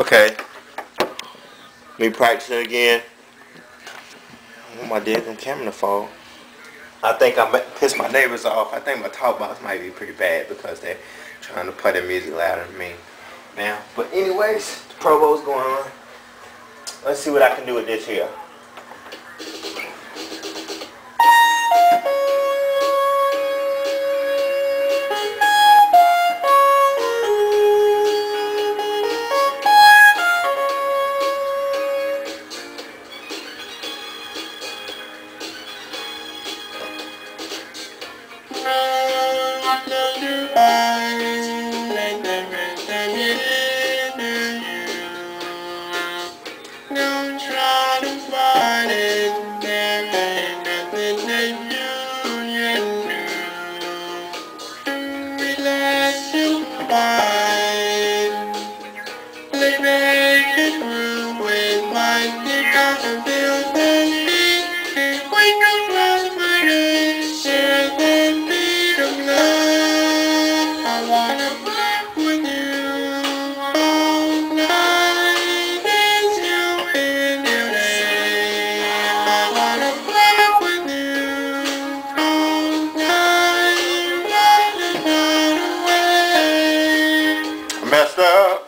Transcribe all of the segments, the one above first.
Okay. Me practicing again. I want my damn camera to fall. I think I might piss my neighbors off. I think my talk box might be pretty bad because they're trying to put their music louder than me now. But anyways, the Pro Bowl's going on. Let's see what I can do with this here. Yeah.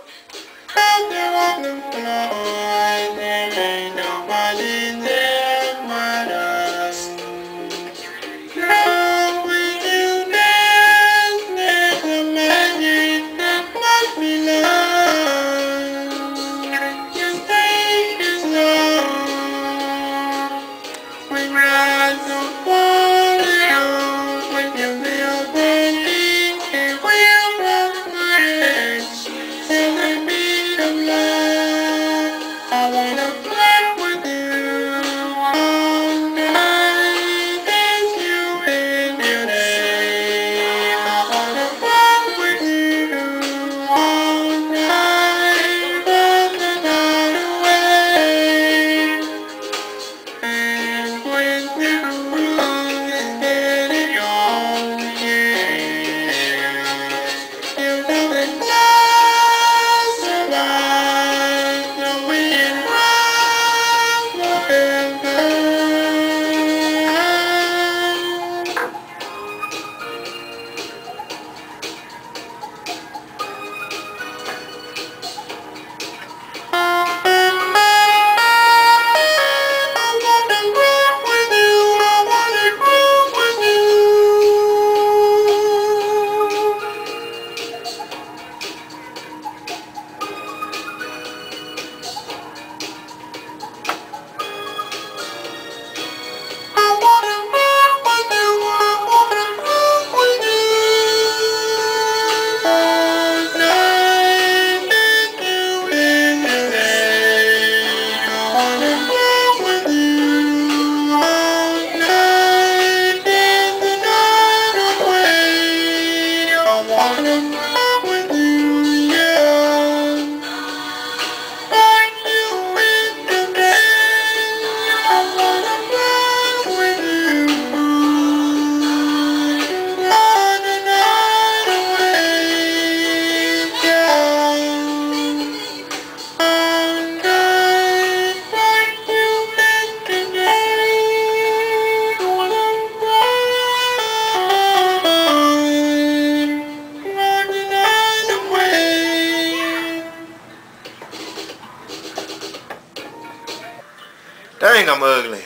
Up. Dang, I'm ugly.